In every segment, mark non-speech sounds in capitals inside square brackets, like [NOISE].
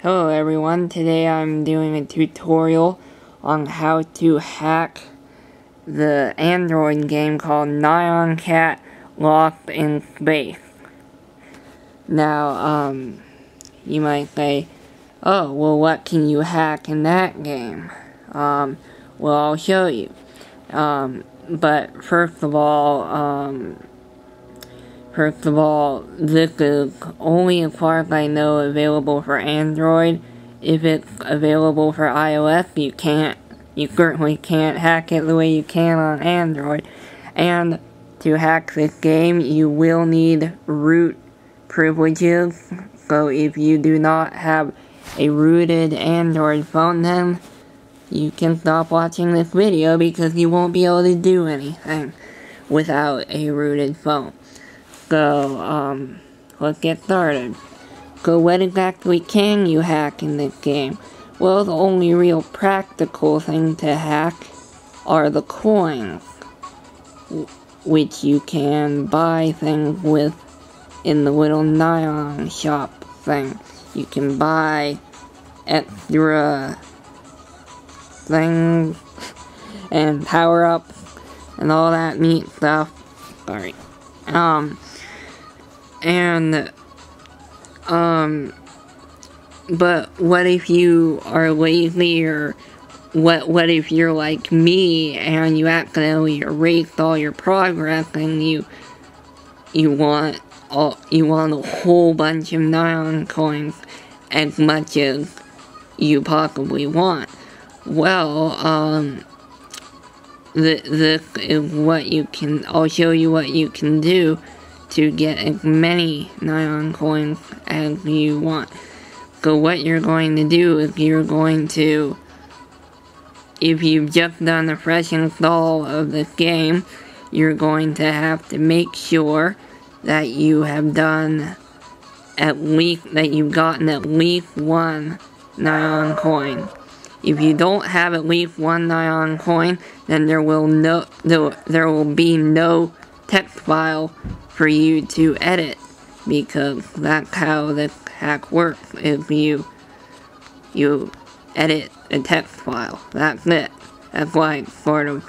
Hello everyone, today I'm doing a tutorial on how to hack the Android game called Nyan Cat Lost in Space. Now, um, you might say, oh, well what can you hack in that game? Um, well I'll show you. Um, but first of all, um, First of all, this is only as far I know available for Android. If it's available for iOS, you can't, you certainly can't hack it the way you can on Android. And to hack this game, you will need root privileges. So if you do not have a rooted Android phone, then you can stop watching this video because you won't be able to do anything without a rooted phone. So, um, let's get started. So what exactly can you hack in this game? Well, the only real practical thing to hack are the coins, which you can buy things with in the little nyan shop thing. You can buy extra things and power up and all that neat stuff. Sorry. Um, and, um, but what if you are lazy or what what if you're like me and you accidentally erased all your progress and you you want all you want a whole bunch of nyan coins as much as you possibly want. Well, um th this is what you can I'll show you what you can do to get as many nyan coins as you want. So what you're going to do is you're going to, if you've just done a fresh install of this game, you're going to have to make sure that you have done at least, that you've gotten at least one nyan coin. If you don't have at least one nyan coin, then there will no there will be no text file for you to edit because that's how the hack works if you you edit a text file. That's it. That's why it's sort of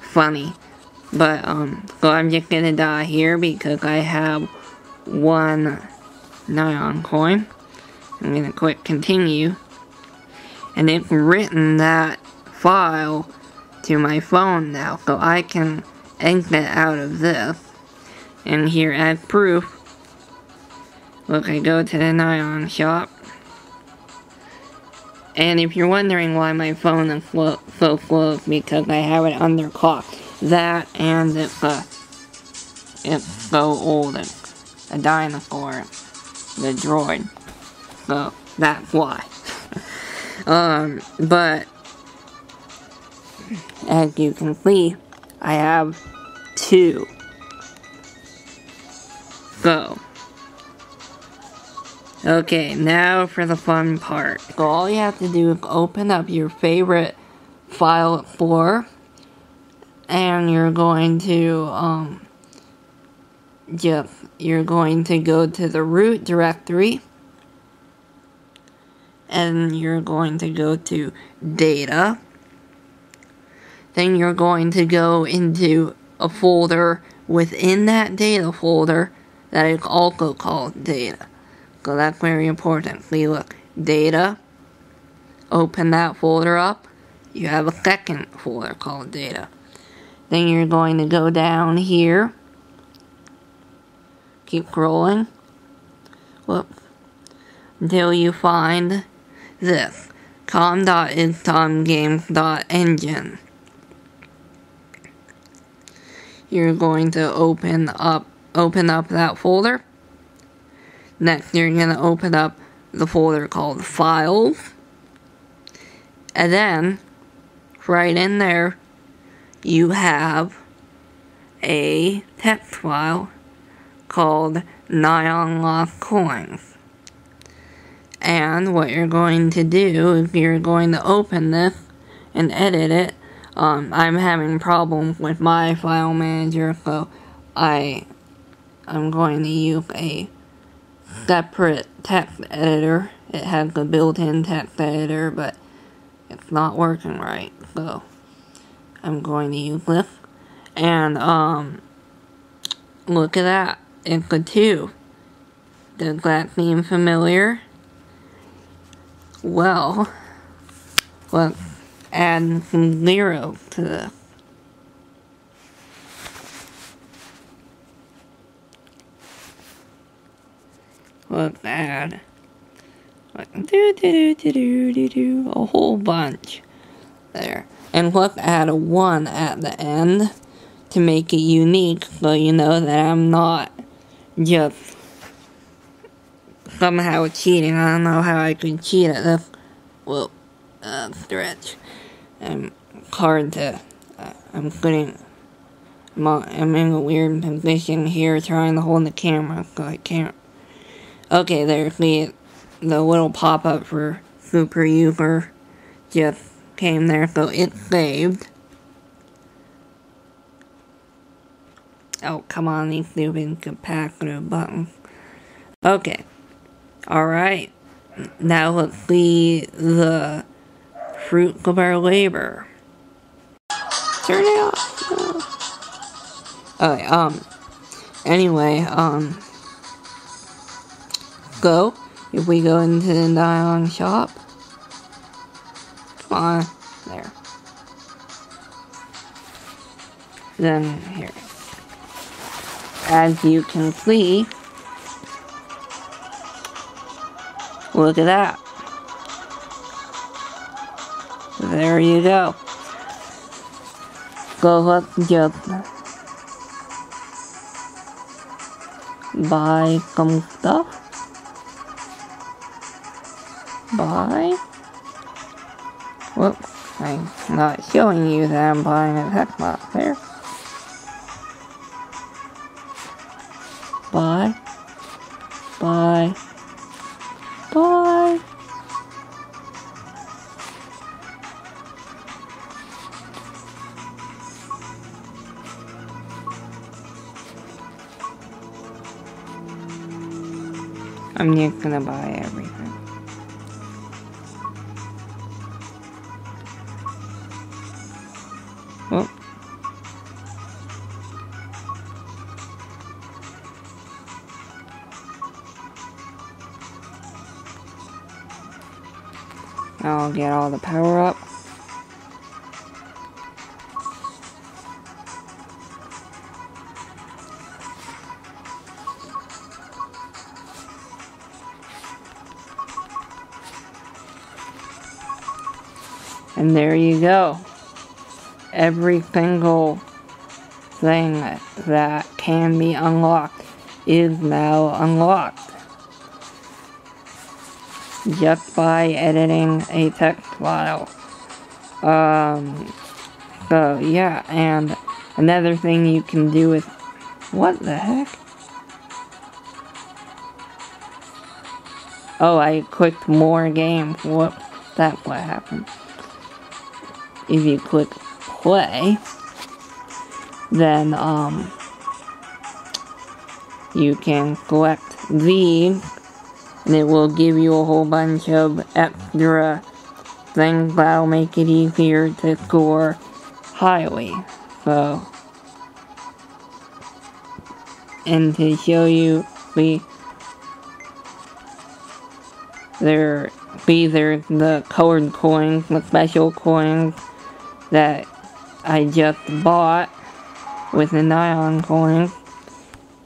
funny. But um so I'm just gonna die here because I have one nyan coin. I'm gonna click continue. And it's written that file to my phone now, so I can exit out of this and here as proof, look, I go to the Nyan shop. And if you're wondering why my phone is slow, so slow, because I have it underclocked. That and it's, uh, it's so old. It's a dinosaur. The droid. So, that's why. [LAUGHS] um, but, as you can see, I have two go. Okay, now for the fun part. So all you have to do is open up your favorite file explorer and you're going to um just you're going to go to the root directory and you're going to go to data then you're going to go into a folder within that data folder that is also called data. So that's very important. See, look, data, open that folder up, you have a second folder called data. Then you're going to go down here, keep scrolling, whoops, until you find this, com.istomgames.engine. You're going to open up open up that folder. Next, you're going to open up the folder called Files. And then, right in there, you have a text file called Nyan Lost Coins. And what you're going to do is you're going to open this and edit it. Um, I'm having problems with my file manager, so I I'm going to use a separate text editor it has a built-in text editor, but it's not working right. So I'm going to use this. And um look at that. It's a two. Does that seem familiar? Well, let's add some zero to this. Add like do do do do do do a whole bunch there. And let's add a one at the end to make it unique so you know that I'm not just somehow cheating. I don't know how I can cheat at this well uh, stretch. I'm hard to uh, I'm putting I'm in a weird position here trying to hold the camera so I can't Okay, there's the the little pop-up for Super User just came there, so it's saved. Oh, come on, these stupid capacitive buttons. Okay. Alright. Now let's see the fruit of our labor. Turn it off. Okay, um, anyway, um, go if we go into the Nyan shop. Come on, there. Then here. As you can see, look at that. There you go. Go let's just buy some stuff buy. Whoops, I'm not showing you that I'm buying a heck lot there. Buy. Buy. Buy. I'm just gonna buy everything. Oh. I'll get all the power up. And there you go every single thing that can be unlocked is now unlocked just by editing a text file. Um, so yeah, and another thing you can do with what the heck? Oh, I clicked more games. Whoops, that's what happened. If you click play, then um, you can collect these, and it will give you a whole bunch of extra things that'll make it easier to score highly. So, and to show you the there be are the colored coins, the special coins that I just bought with the nyan coin.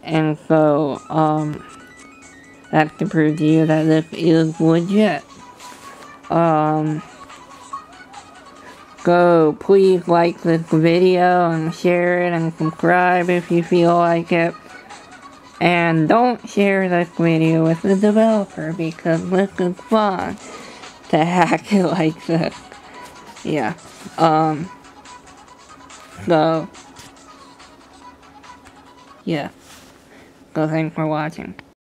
And so, um, that's to prove to you that this is legit. Um, go please like this video and share it and subscribe if you feel like it. And don't share this video with the developer because this is fun to hack it like this. Yeah. Um, so, yeah. So thanks for watching.